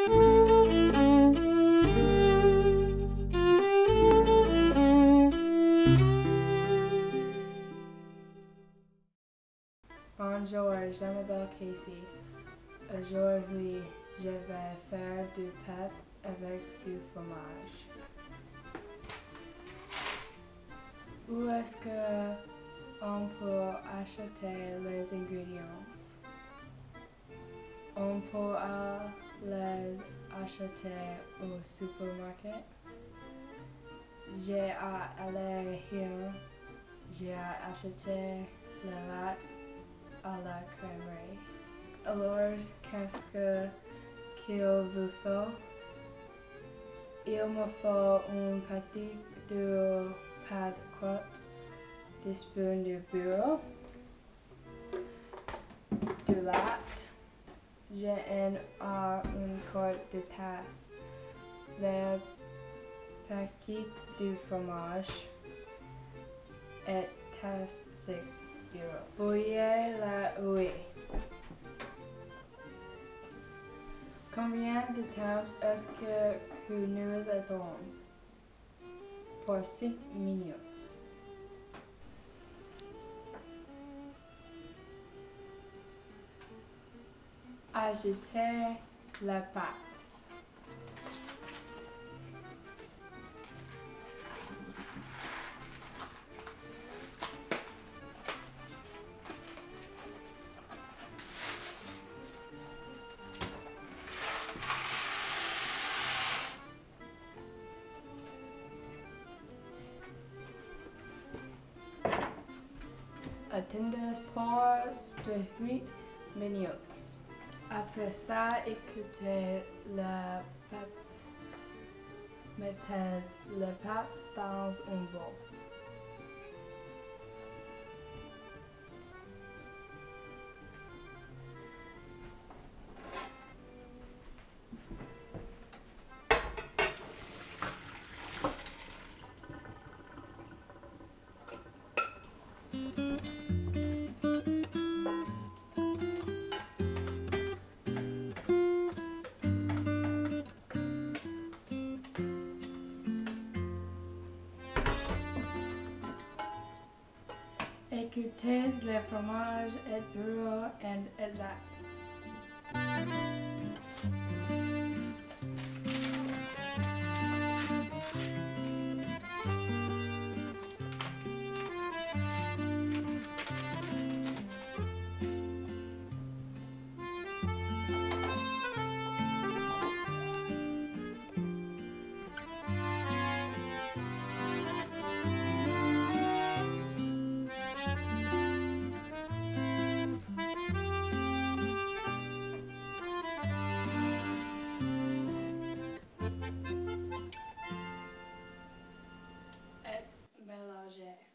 Bonjour, je m'appelle Casey. Aujourd'hui, je vais faire du pâte avec du fromage. Où est-ce que on peut acheter les ingrédients? On peut les acheter au supermarché. J'ai allé hier. J'ai acheté le lait à la crèmerie. Alors, qu'est-ce que qu'il vous faut? Il me faut un petit de pâte crotte, des spoons de bureau, du lait, j'ai un à une quart de pâte, le paquet de fromage et 6 euros. Bouillez la huile. Combien de temps est-ce que, que nous attendons? Pour 5 minutes. Ajoutez la pâte. Attendez pour 8 minutes. Après ça, écoutez la pâte. Mettez la pâte dans un bol. Taste the fromage et beurre and et lac. Roger.